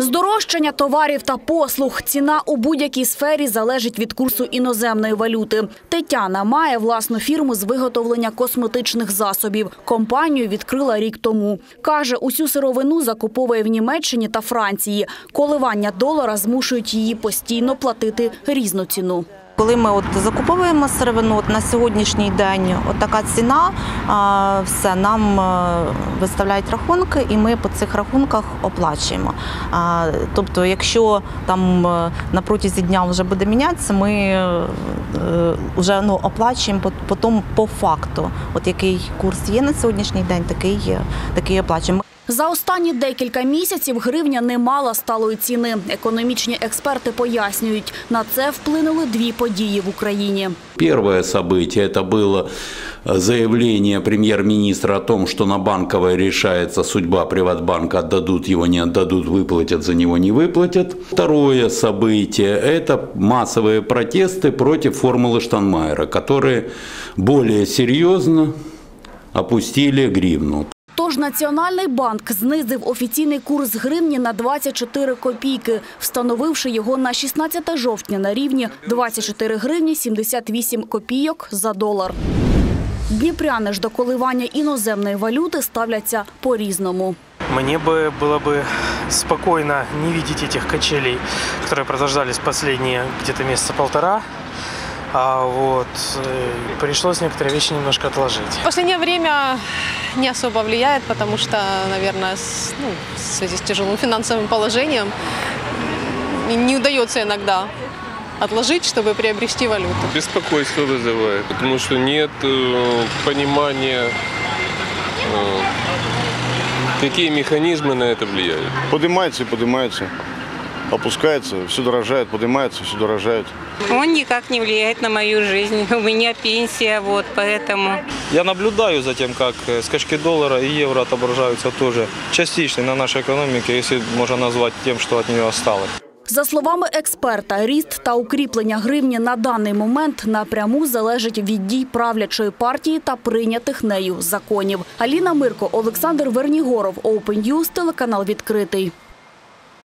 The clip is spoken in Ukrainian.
Здорожчання товарів та послуг. Ціна у будь-якій сфері залежить від курсу іноземної валюти. Тетяна має власну фірму з виготовлення косметичних засобів. Компанію відкрила рік тому. Каже, усю сировину закуповує в Німеччині та Франції. Коливання долара змушують її постійно платити різну ціну. Коли ми от закуповуємо сировину, от на сьогоднішній день от така ціна, все нам е, виставляють рахунки, і ми по цих рахунках оплачуємо. Тобто, якщо там е, на протязі дня вже буде мінятися, ми е, вже ну, оплачуємо по, по факту. От який курс є на сьогоднішній день, такий, такий оплачуємо. За останні декілька місяців гривня не мала сталої ціни. Економічні експерти пояснюють, на це вплинули дві події в Україні. Первое событие – это было заявление премьер-министра о том, что на Банковой решается судьба Приватбанка, отдадут его, не отдадут, выплатят за него, не выплатят. Второе событие – это массовые протесты против формулы Штанмайера, которые более серьезно опустили гривну. Тож Національний банк знизив офіційний курс гривні на 24 копійки, встановивши його на 16 жовтня на рівні 24 гривні 78 копійок за долар. Дніпряни ж до коливання іноземної валюти ставляться по-різному. Мне бы было бы спокойно не видеть этих качелей, которые продолжались последние где-то месяца полтора. А вот э, пришлось некоторые вещи немножко отложить. В последнее время не особо влияет, потому что, наверное, с- ну, в связи с тяжелым финансовым положением не удается иногда отложить, чтобы приобрести валюту. Беспокойство вызывает, потому что нет э, понимания, э, какие механизмы на это влияют. Поднимается и поднимается. Опускается, все дорожает, поднимается, все дорожает. Он никак не влияет на мою жизнь. У меня пенсия, вот, поэтому... Я наблюдаю за тем, как э, скачки доллара и евро отображаются тоже частично на нашей экономике, если можно назвать тем, что от нее осталось. За словами експерта, ріст та укріплення гривні на даний момент напряму залежить від дій правлячої партії та прийнятих нею законів. Аліна Мирко, Олександр Вернігоров, Open News, телеканал відкритий.